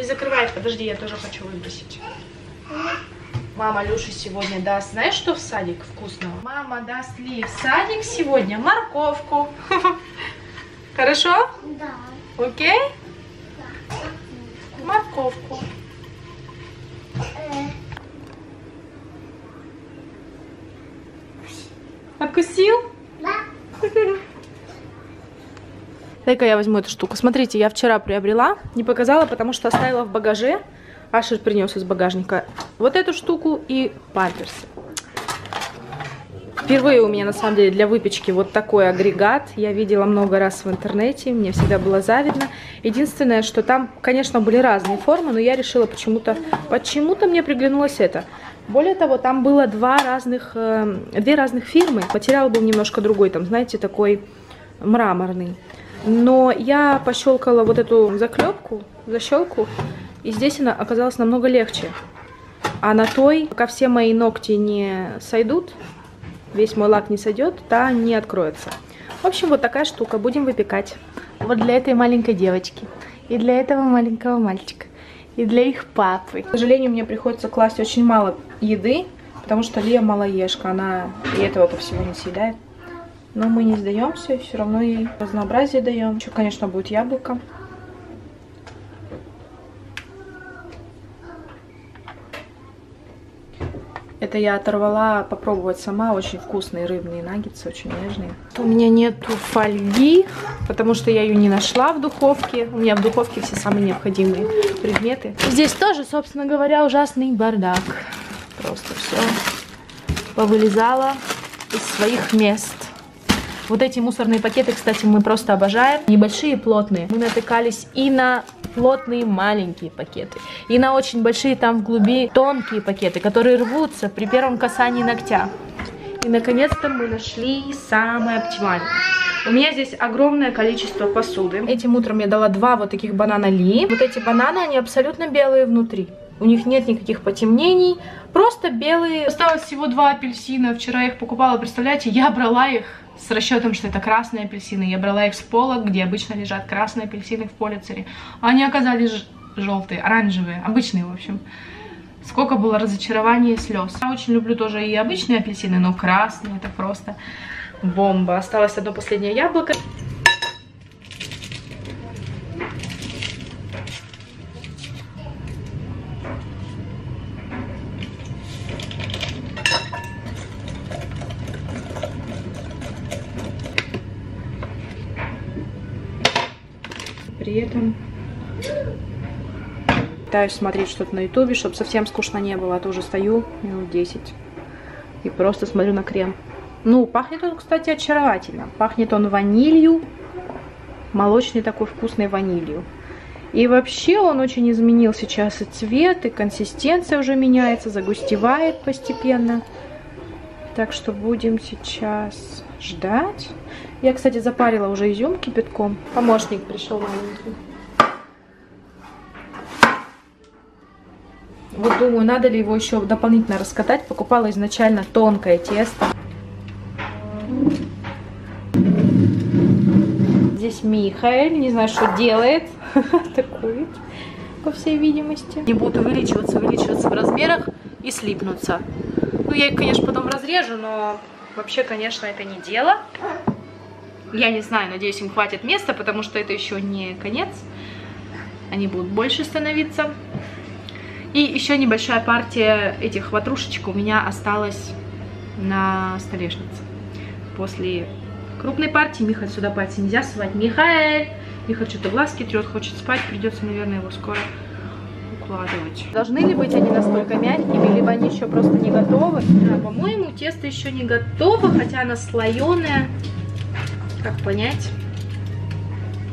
Не закрывает, подожди, я тоже хочу выбросить. Мама Люши сегодня даст, знаешь, что в садик вкусного? Мама даст Ли в садик сегодня морковку. Хорошо? Да. Окей? Морковку. Э, Откусил? да. Дай-ка я возьму эту штуку. Смотрите, я вчера приобрела, не показала, потому что оставила в багаже. Ашер принес из багажника вот эту штуку и памперсы. Впервые у меня, на самом деле, для выпечки вот такой агрегат. Я видела много раз в интернете, мне всегда было завидно. Единственное, что там, конечно, были разные формы, но я решила почему-то, почему-то мне приглянулось это. Более того, там было два разных, э, две разных фирмы. Материал был немножко другой, там, знаете, такой мраморный. Но я пощелкала вот эту заклепку, защелку, и здесь она оказалась намного легче. А на той, пока все мои ногти не сойдут, весь мой лак не сойдет, та не откроется. В общем, вот такая штука. Будем выпекать. Вот для этой маленькой девочки. И для этого маленького мальчика. И для их папы. К сожалению, мне приходится класть очень мало еды, потому что Лия малоежка. Она и этого по всего не съедает. Но мы не сдаемся, все равно ей разнообразие даем. Еще, конечно, будет яблоко. Это я оторвала попробовать сама. Очень вкусные рыбные наггетсы, очень нежные. У меня нету фольги, потому что я ее не нашла в духовке. У меня в духовке все самые необходимые предметы. Здесь тоже, собственно говоря, ужасный бардак. Просто все повылезало из своих мест. Вот эти мусорные пакеты, кстати, мы просто обожаем. Небольшие, плотные. Мы натыкались и на плотные маленькие пакеты, и на очень большие там в глуби тонкие пакеты, которые рвутся при первом касании ногтя. И наконец-то мы нашли самое оптимальное. У меня здесь огромное количество посуды. Этим утром я дала два вот таких банана Ли. Вот эти бананы, они абсолютно белые внутри. У них нет никаких потемнений, просто белые. Осталось всего два апельсина. Вчера я их покупала, представляете, я брала их с расчетом, что это красные апельсины. Я брала их с полок, где обычно лежат красные апельсины в полицере. Они оказались желтые, оранжевые, обычные, в общем. Сколько было разочарования и слез. Я очень люблю тоже и обычные апельсины, но красные это просто бомба. Осталось одно последнее яблоко. При этом пытаюсь смотреть что-то на ютубе, чтобы совсем скучно не было, а то уже стою минут 10 и просто смотрю на крем. Ну, пахнет он, кстати, очаровательно. Пахнет он ванилью, молочный такой вкусной ванилью. И вообще он очень изменил сейчас и цвет, и консистенция уже меняется, загустевает постепенно. Так что будем сейчас ждать. Я, кстати, запарила уже изюм кипятком. Помощник пришел маленький. Вот думаю, надо ли его еще дополнительно раскатать. Покупала изначально тонкое тесто. Здесь Михаил, не знаю, что делает. Такой, по всей видимости. Не буду увеличиваться, увеличиваться в размерах и слипнуться. Ну, я их, конечно, потом разрежу, но вообще, конечно, это не дело. Я не знаю, надеюсь, им хватит места, потому что это еще не конец. Они будут больше становиться. И еще небольшая партия этих ватрушечек у меня осталась на столешнице. После крупной партии Миха сюда пальцы нельзя совать. Михаил! Миха что-то глазки трет, хочет спать. Придется, наверное, его скоро укладывать. Должны ли быть они настолько мягкими, либо они еще просто не готовы? Да, по-моему, тесто еще не готово, хотя оно слоеное. Как понять?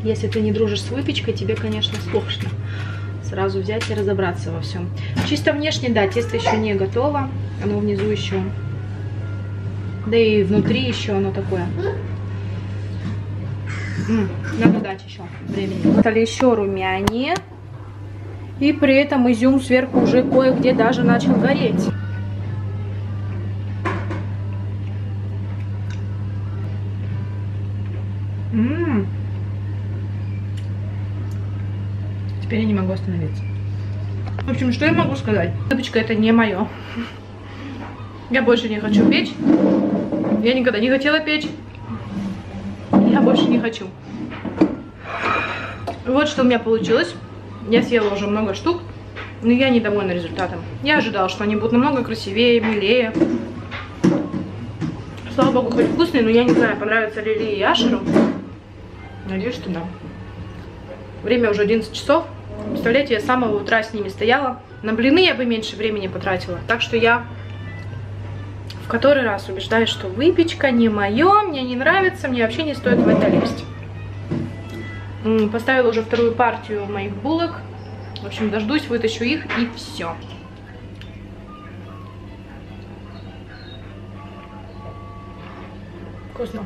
Если ты не дружишь с выпечкой, тебе, конечно, сложно сразу взять и разобраться во всем. Чисто внешне, да, тесто еще не готово. Оно внизу еще. Да и внутри еще оно такое. Надо дать еще времени. Стали еще румянее. И при этом изюм сверху уже кое-где даже начал гореть. Теперь я не могу остановиться. В общем, что я могу сказать? Выпечка это не мое. Я больше не хочу печь. Я никогда не хотела печь. Я больше не хочу. Вот что у меня получилось. Я съела уже много штук, но я недовольна результатом. Я ожидала, что они будут намного красивее, милее. Слава богу, хоть вкусные, но я не знаю, понравится ли Ли и Ашеру. Надеюсь, что да. Время уже 11 часов. Представляете, я с самого утра с ними стояла. На блины я бы меньше времени потратила. Так что я в который раз убеждаюсь, что выпечка не мое, мне не нравится, мне вообще не стоит в это лезть. Поставила уже вторую партию моих булок. В общем, дождусь, вытащу их и все. Вкусно.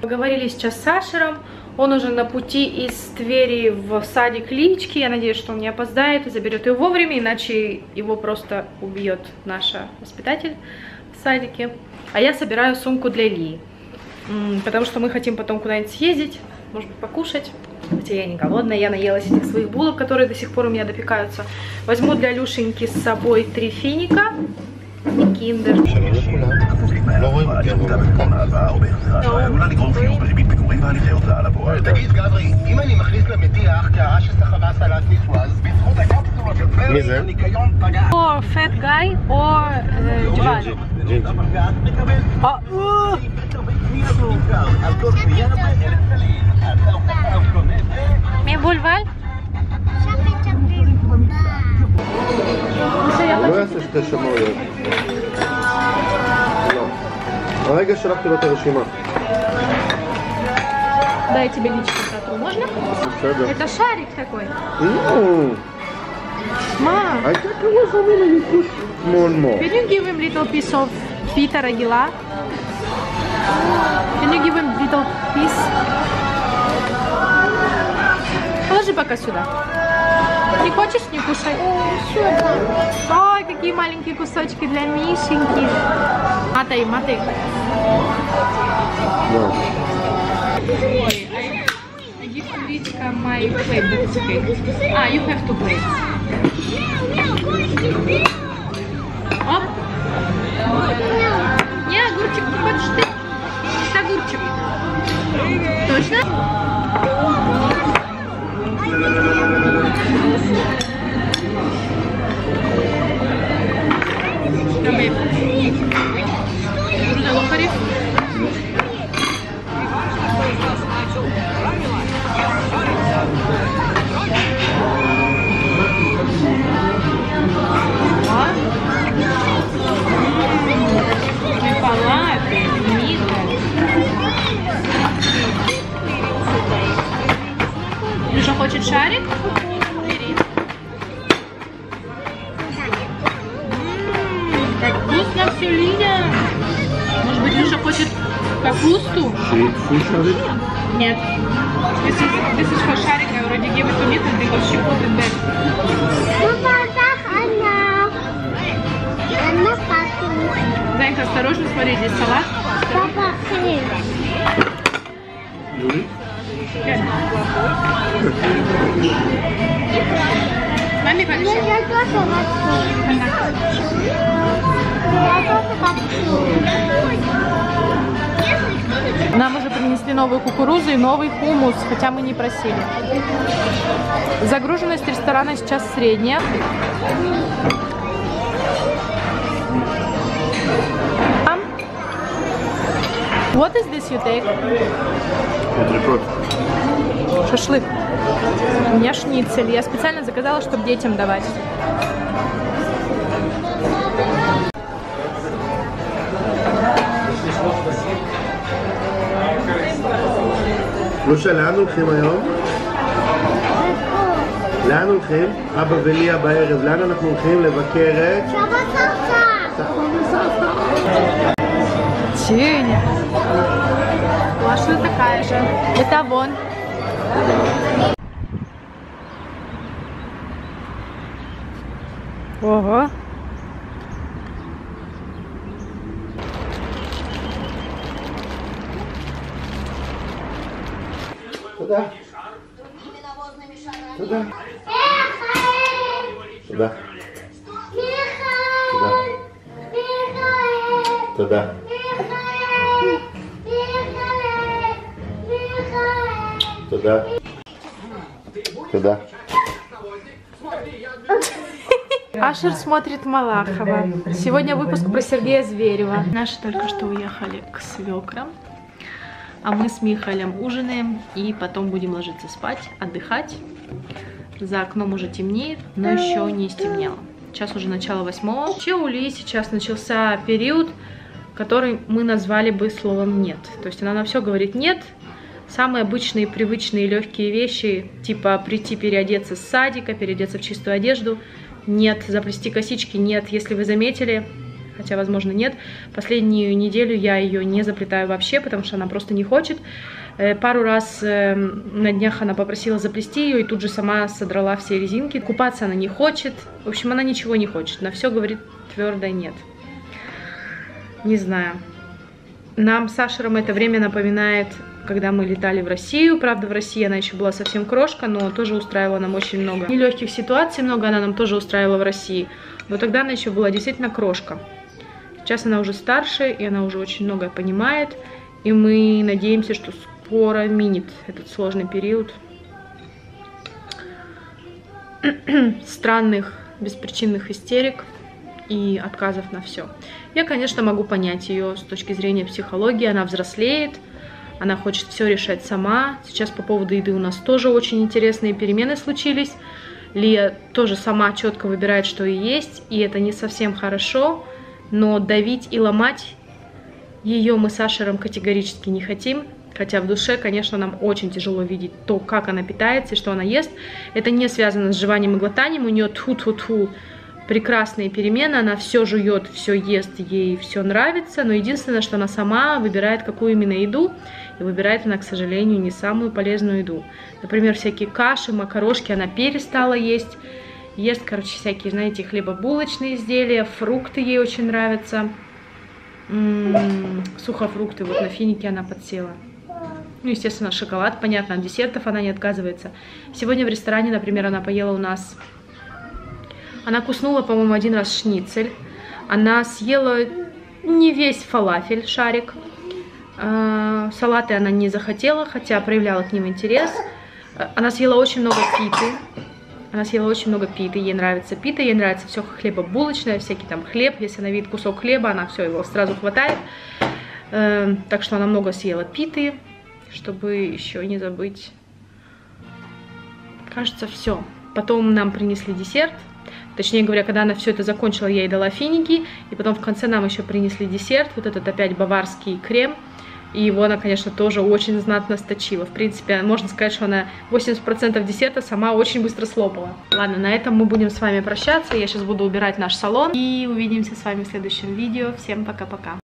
Поговорили сейчас с Сашером. Он уже на пути из Твери в садик Лички. Я надеюсь, что он не опоздает и заберет его вовремя, иначе его просто убьет наша воспитатель в садике. А я собираю сумку для Ли, потому что мы хотим потом куда-нибудь съездить, может быть, покушать. Хотя я не голодная, я наелась этих своих булок, которые до сих пор у меня допекаются. Возьму для Люшеньки с собой три финика и киндер. О, фэт гай, о, э, диван למטיח קערה שסחבה סלט ניסואז, בזכות הקפסולות של פרק, מי זה? הניקיון פגע. Or fat guy or uh, Дживан. ואז מקבל Oh, קנייה ונמכר. על כל קנייה אלף שקלים. אתה עכשיו קונה ו... מי בולבל? לא יעשה שתי שמאויות. לא. הרגע שלחתי לו את הרשימה. Дай тебе личку сотру, можно? בסדר. Это шарик такой. נו, Ма, הייתה כזו זמן more and more. Can you give him little piece of pita regula? Can you give him little piece? Положи пока сюда. Не хочешь, не кушай. Ой, какие маленькие кусочки для Мишеньки. Матай, матай. Ой, I, I give to Витька my plate, but it's okay. Ah, you have to plate. No, no, не, огурчик, ты хочешь ты? Это огурчик. Точно? Давай. Жуда Лохарев. Палаты, Как вкусно все, Лиля. Может быть, Леша хочет капусту? Нет. Если, is, this is for Sharika. I already gave it to она. Она капуста. Зайка, осторожно, смотри, здесь салат. Папа, хлеб хочу. Я, тоже хочу. Я тоже хочу. Нам уже принесли новую кукурузу и новый хумус, хотя мы не просили. Загруженность ресторана сейчас средняя. What is this you take? Антрикот. Шашлык. У меня шницель. Я специально заказала, чтобы детям давать. לושה, לאן הולכים היום? לאן הולכים? אבא וליה בערב. לאן אנחנו הולכים? לבקר את... печенье. Машина такая же. Это вон. Ого. Туда. Туда. Туда. Туда. Туда. Туда. Туда. Ашер смотрит Малахова. Сегодня выпуск про Сергея Зверева. Наши только что уехали к свекрам. А мы с Михаилем ужинаем и потом будем ложиться спать, отдыхать. За окном уже темнеет, но еще не стемнело. Сейчас уже начало восьмого. Все у Ли сейчас начался период, который мы назвали бы словом «нет». То есть она на все говорит «нет», Самые обычные, привычные, легкие вещи, типа прийти переодеться с садика, переодеться в чистую одежду, нет. Заплести косички, нет. Если вы заметили, хотя, возможно, нет, последнюю неделю я ее не заплетаю вообще, потому что она просто не хочет. Э, пару раз эм, на днях она попросила заплести ее и тут же сама содрала все резинки. Купаться она не хочет. В общем, она ничего не хочет. На все говорит твердое нет. Не знаю. Нам с Ашером это время напоминает когда мы летали в Россию. Правда, в России она еще была совсем крошка, но тоже устраивала нам очень много. Нелегких ситуаций много она нам тоже устраивала в России. Но тогда она еще была действительно крошка. Сейчас она уже старше, и она уже очень многое понимает. И мы надеемся, что скоро минит этот сложный период странных, беспричинных истерик и отказов на все. Я, конечно, могу понять ее с точки зрения психологии. Она взрослеет, она хочет все решать сама. Сейчас по поводу еды у нас тоже очень интересные перемены случились. Лия тоже сама четко выбирает, что и есть, и это не совсем хорошо, но давить и ломать ее мы с Ашером категорически не хотим, хотя в душе, конечно, нам очень тяжело видеть то, как она питается и что она ест. Это не связано с жеванием и глотанием, у нее тьфу-тьфу-тьфу прекрасные перемены, она все жует, все ест, ей все нравится, но единственное, что она сама выбирает, какую именно еду, и выбирает она, к сожалению, не самую полезную еду. Например, всякие каши, макарошки она перестала есть, ест, короче, всякие, знаете, хлебобулочные изделия, фрукты ей очень нравятся, М -м -м, сухофрукты, вот на финике она подсела. Ну, естественно, шоколад, понятно, от десертов она не отказывается. Сегодня в ресторане, например, она поела у нас она куснула, по-моему, один раз шницель. Она съела не весь фалафель, шарик. А, салаты она не захотела, хотя проявляла к ним интерес. Она съела очень много питы. Она съела очень много питы, ей нравится пита, ей нравится все хлебобулочное, всякий там хлеб. Если она видит кусок хлеба, она все, его сразу хватает. Эм, так что она много съела питы, чтобы еще не забыть. Кажется, все. Потом нам принесли десерт. Точнее говоря, когда она все это закончила, я ей дала финики. И потом в конце нам еще принесли десерт. Вот этот опять баварский крем. И его она, конечно, тоже очень знатно сточила. В принципе, можно сказать, что она 80% десерта сама очень быстро слопала. Ладно, на этом мы будем с вами прощаться. Я сейчас буду убирать наш салон. И увидимся с вами в следующем видео. Всем пока-пока.